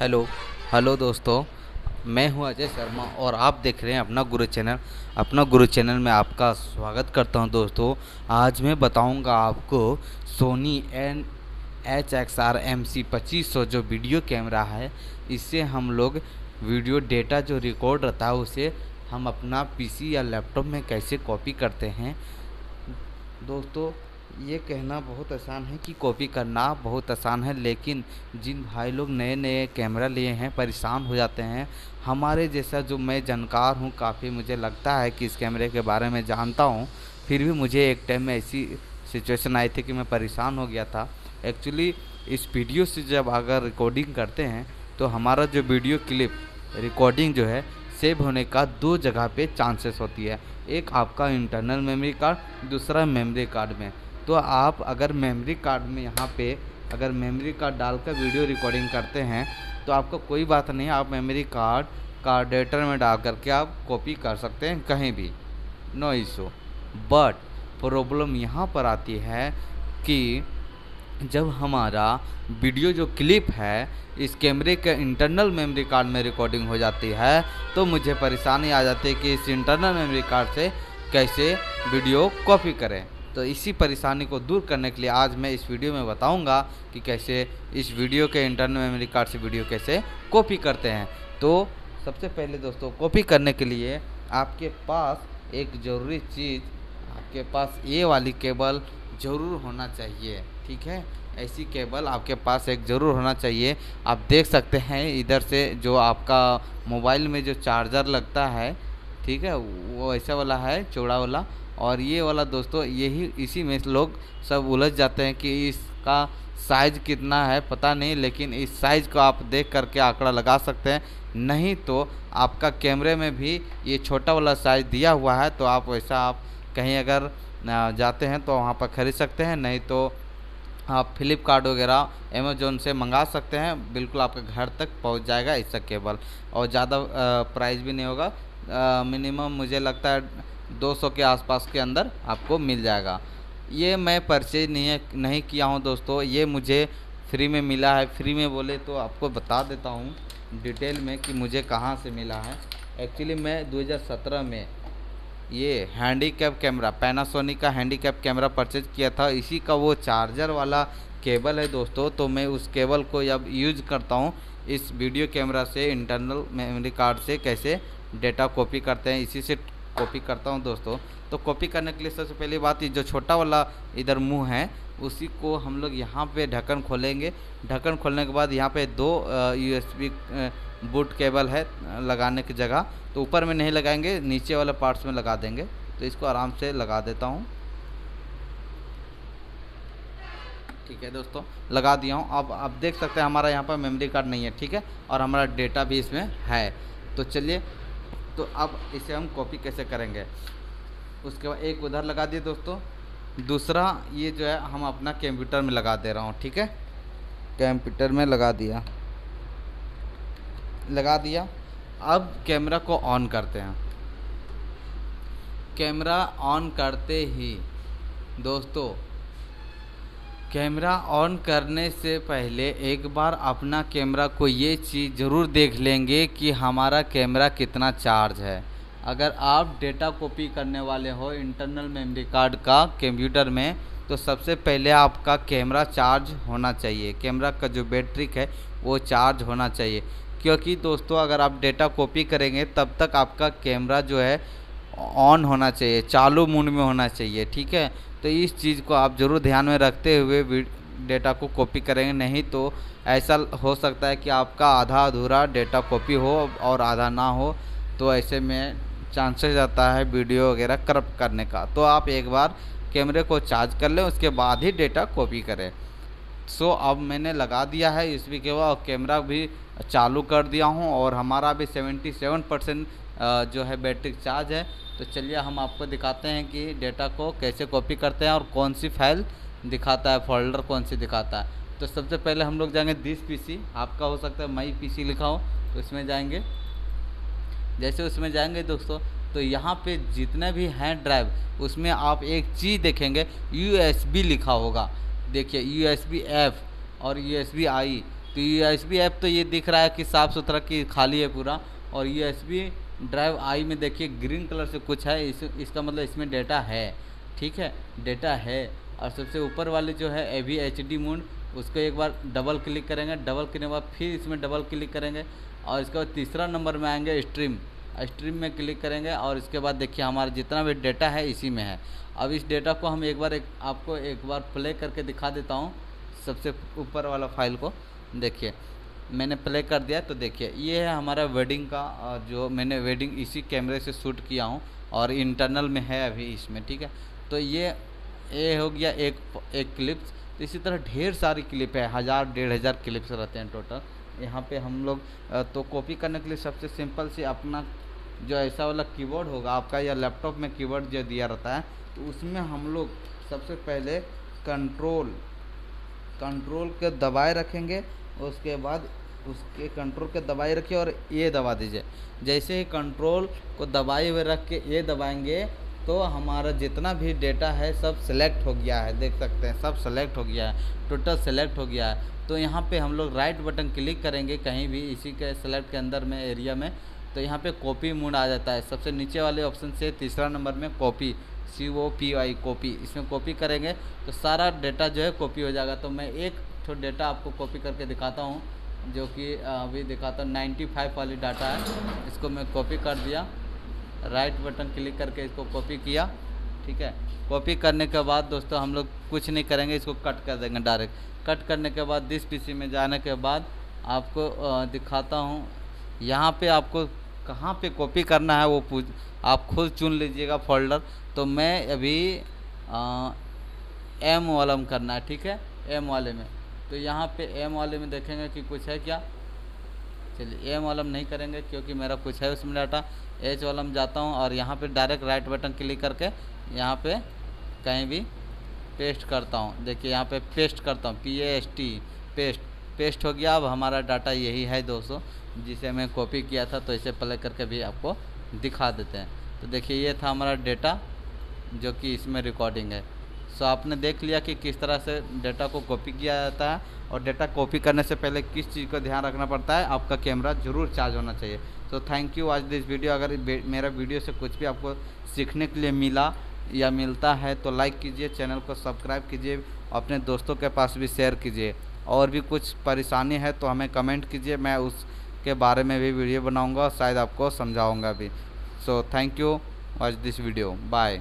Hello hello दोस्तों. मैं हूँ अजय शर्मा और आप देख रहे हैं अपना गुरु चैनल। अपना गुरु चैनल में आपका स्वागत करता हूँ, दोस्तों। आज मैं बताऊँगा आपको Sony N H X R M C पच्चीस सौ जो वीडियो कैमरा है, इससे हम लोग वीडियो डेटा जो रिकॉर्ड रहता है, उसे हम अपना पीसी या लैपटॉप में कैसे कॉपी करते हैं। दोस्तों ये कहना बहुत आसान है कि कॉपी करना बहुत आसान है, लेकिन जिन भाई लोग नए नए कैमरा लिए हैं, परेशान हो जाते हैं। हमारे जैसा जो मैं जानकार हूँ, काफ़ी मुझे लगता है कि इस कैमरे के बारे में जानता हूँ। फिर भी मुझे एक टाइम में ऐसी सिचुएशन आई थी कि मैं परेशान हो गया था। एक्चुअली इस वीडियो से जब अगर रिकॉर्डिंग करते हैं तो हमारा जो वीडियो क्लिप रिकॉर्डिंग जो है, सेव होने का दो जगह पे चांसेस होती है। एक आपका इंटरनल मेमोरी कार्ड, दूसरा मेमोरी कार्ड में। तो आप अगर मेमोरी कार्ड में यहाँ पे अगर मेमोरी कार्ड डालकर वीडियो रिकॉर्डिंग करते हैं तो आपको कोई बात नहीं, आप मेमोरी कार्ड कार्ड डेटर में डाल करके आप कॉपी कर सकते हैं कहीं भी। नो इशू बट प्रॉब्लम यहाँ पर आती है कि जब हमारा वीडियो जो क्लिप है, इस कैमरे के इंटरनल मेमोरी कार्ड में रिकॉर्डिंग हो जाती है तो मुझे परेशानी आ जाती है कि इस इंटरनल मेमोरी कार्ड से कैसे वीडियो कॉपी करें। तो इसी परेशानी को दूर करने के लिए आज मैं इस वीडियो में बताऊँगा कि कैसे इस वीडियो के इंटरनल मेमोरी कार्ड से वीडियो कैसे कॉपी करते हैं। तो सबसे पहले दोस्तों कॉपी करने के लिए आपके पास एक ज़रूरी चीज़, आपके पास ये वाली केबल ज़रूर होना चाहिए, ठीक है? ऐसी केबल आपके पास एक ज़रूर होना चाहिए। आप देख सकते हैं इधर से जो आपका मोबाइल में जो चार्जर लगता है, ठीक है? वो ऐसा वाला है, चौड़ा वाला। और ये वाला दोस्तों, यही, इसी में लोग सब उलझ जाते हैं कि इसका साइज़ कितना है, पता नहीं, लेकिन इस साइज़ को आप देख करके आंकड़ा लगा सकते हैं। नहीं तो आपका कैमरे में भी ये छोटा वाला साइज़ दिया हुआ है तो आप वैसा आप कहीं अगर जाते हैं तो वहाँ पर ख़रीद सकते हैं। नहीं तो आप फ्लिपकार्ट वगैरह अमेजोन से मंगा सकते हैं। बिल्कुल आपके घर तक पहुँच जाएगा इसका केबल। और ज़्यादा प्राइस भी नहीं होगा। मिनिमम मुझे लगता है 200 के आसपास के अंदर आपको मिल जाएगा। ये मैं परचेज नहीं नहीं किया हूँ दोस्तों। ये मुझे फ्री में मिला है। फ्री में बोले तो आपको बता देता हूँ डिटेल में कि मुझे कहाँ से मिला है। एक्चुअली मैं 2017 में ये हैंडी कैप कैमरा पैनासोनिक का हैंडी कैप कैमरा परचेज किया था। इसी का वो चार्जर वाला केबल है दोस्तों तो मैं उस केबल को अब यूज़ करता हूँ। इस वीडियो कैमरा से, इंटरनल मेमोरी कार्ड से कैसे डेटा कॉपी करते हैं, इसी से कॉपी करता हूँ दोस्तों। तो कॉपी करने के लिए सबसे पहली बात, ये जो छोटा वाला इधर मुँह है, उसी को हम लोग यहाँ पे ढक्कन खोलेंगे। ढक्कन खोलने के बाद यहाँ पे दो यूएसबी बूट केबल है लगाने की जगह। तो ऊपर में नहीं लगाएँगे, नीचे वाले पार्ट्स में लगा देंगे। तो इसको आराम से लगा देता हूँ। ठीक है दोस्तों, लगा दिया हूँ। अब आप देख सकते हैं हमारा यहाँ पर मेमोरी कार्ड नहीं है, ठीक है? और हमारा डेटा भी इसमें है। तो चलिए तो अब इसे हम कॉपी कैसे करेंगे? उसके बाद एक उधर लगा दिए दोस्तों। दूसरा, ये जो है, हम अपना कंप्यूटर में लगा दे रहा हूँ, ठीक है? कंप्यूटर में लगा दिया। लगा दिया। अब कैमरा को ऑन करते हैं। कैमरा ऑन करते ही, दोस्तों कैमरा ऑन करने से पहले एक बार अपना कैमरा को ये चीज़ ज़रूर देख लेंगे कि हमारा कैमरा कितना चार्ज है। अगर आप डेटा कॉपी करने वाले हो इंटरनल मेमोरी कार्ड का कंप्यूटर में तो सबसे पहले आपका कैमरा चार्ज होना चाहिए। कैमरा का जो बैटरी है, वो चार्ज होना चाहिए। क्योंकि दोस्तों, अगर आप डेटा कॉपी करेंगे, तब तक आपका कैमरा जो है, ऑन होना चाहिए, चालू मूड में होना चाहिए, ठीक है? तो इस चीज़ को आप ज़रूर ध्यान में रखते हुए डेटा को कॉपी करेंगे। नहीं तो ऐसा हो सकता है कि आपका आधा अधूरा डेटा कॉपी हो और आधा ना हो तो ऐसे में चांसेस आता है वीडियो वगैरह करप्ट करने का। तो आप एक बार कैमरे को चार्ज कर लें, उसके बाद ही डेटा कॉपी करें। सो, अब मैंने लगा दिया है इस भी के कैमरा भी चालू कर दिया हूँ और हमारा भी 77 परसेंट जो है बैटरी चार्ज है। तो चलिए हम आपको दिखाते हैं कि डेटा को कैसे कॉपी करते हैं और कौन सी फ़ाइल दिखाता है, फोल्डर कौन सी दिखाता है। तो सबसे पहले हम लोग जाएँगे दिस पीसी, आपका हो सकता है मई पीसी लिखा हो तो इसमें जाएँगे। जैसे उसमें जाएँगे दोस्तों तो यहाँ पे जितने भी हैं ड्राइव उसमें आप एक चीज़ देखेंगे यूएसबी लिखा होगा। देखिए यू एफ़ और यू आई तो यू एस बी तो ये दिख रहा है कि साफ़ सुथरा, कि खाली है पूरा, और U S B drive I में देखिए, ग्रीन कलर से कुछ है, इस, इसका मतलब इसमें डेटा है, ठीक है? डेटा है। और सबसे ऊपर वाले जो है, A V H D mood, उसको एक बार डबल क्लिक करेंगे। डबल करने के बाद फिर इसमें डबल क्लिक करेंगे। और इसके बाद तीसरा नंबर में आएँगे स्ट्रीम। स्ट्रीम में क्लिक करेंगे और इसके बाद देखिए, हमारा जितना भी डेटा है, इसी में है। अब इस डेटा को हम एक बार एक, आपको एक बार प्ले करके दिखा देता हूँ, सबसे ऊपर वाला फ़ाइल को। देखिए मैंने प्ले कर दिया तो देखिए, ये है हमारा वेडिंग का जो मैंने वेडिंग इसी कैमरे से शूट किया हूँ और इंटरनल में है अभी इसमें, ठीक है? तो ये ये हो गया एक एक क्लिप्स तो इसी तरह ढेर सारी क्लिप है, हज़ार, डेढ़ हज़ार क्लिप्स रहते हैं टोटल यहाँ पे हम लोग तो कॉपी करने के लिए सबसे सिंपल से अपना जो ऐसा वाला कीबोर्ड होगा, आपका या लैपटॉप में कीबोर्ड जो दिया रहता है तो उसमें हम लोग सबसे पहले कंट्रोल कंट्रोल के दबाए रखेंगे उसके बाद उसके कंट्रोल के दबाए रखिए और ये दबा दीजिए। जैसे ही कंट्रोल को दबाए हुए रख के ये दबाएँगे तो हमारा जितना भी डेटा है, सब सेलेक्ट हो गया है। देख सकते हैं, सब सेलेक्ट हो गया है। टोटल सेलेक्ट हो गया है। तो यहाँ पे हम लोग राइट बटन क्लिक करेंगे कहीं भी इसी के सेलेक्ट के अंदर में एरिया में। तो यहाँ पे कॉपी मोड आ जाता है। सबसे नीचे वाले ऑप्शन से तीसरा नंबर में copy C O P I copy इसमें कॉपी करेंगे तो सारा डेटा जो है कॉपी हो जाएगा। तो मैं एक तो डेटा आपको कॉपी करके दिखाता हूँ जो कि अभी दिखाता हूँ नाइन्टी फाइव वाली डाटा है। इसको मैं कॉपी कर दिया राइट बटन क्लिक करके इसको कॉपी किया ठीक है? कॉपी करने के बाद दोस्तों हम लोग कुछ नहीं करेंगे इसको कट कर देंगे डायरेक्ट कट करने के बाद दिस पीसी में जाने के बाद आपको दिखाता हूँ यहाँ पे आपको कहाँ पे कॉपी करना है वो पूछ आप खुद चुन लीजिएगा फोल्डर तो मैं अभी आ, एम वाला में करना है ठीक है? एम वाले में। तो यहाँ पे एम वाले में देखेंगे कि कुछ है क्या। चलिए एम वाला नहीं करेंगे क्योंकि मेरा कुछ है उसमें डाटा। एच वाला में जाता हूँ और यहाँ पे डायरेक्ट राइट बटन क्लिक करके यहाँ पे कहीं भी पेस्ट करता हूँ। देखिए, यहाँ पे पेस्ट करता हूँ। P A S T paste paste हो गया। अब हमारा डाटा यही है दोस्तों, जिसे मैं कॉपी किया था तो इसे प्ले करके भी आपको दिखा देते हैं। तो देखिए, ये था हमारा डेटा जो कि इसमें रिकॉर्डिंग है। सो आपने देख लिया कि किस तरह से डेटा को कॉपी किया जाता है और डेटा कॉपी करने से पहले किस चीज़ का ध्यान रखना पड़ता है, आपका कैमरा ज़रूर चार्ज होना चाहिए। सो थैंक यू आज दिस वीडियो अगर मेरा वीडियो से कुछ भी आपको सीखने के लिए मिला या मिलता है तो लाइक कीजिए चैनल को सब्सक्राइब कीजिए, अपने दोस्तों के पास भी शेयर कीजिए। और भी कुछ परेशानी है तो हमें कमेंट कीजिए, मैं उसके बारे में भी वीडियो बनाऊँगा शायद आपको समझाऊँगा भी। So thank you watch this video bye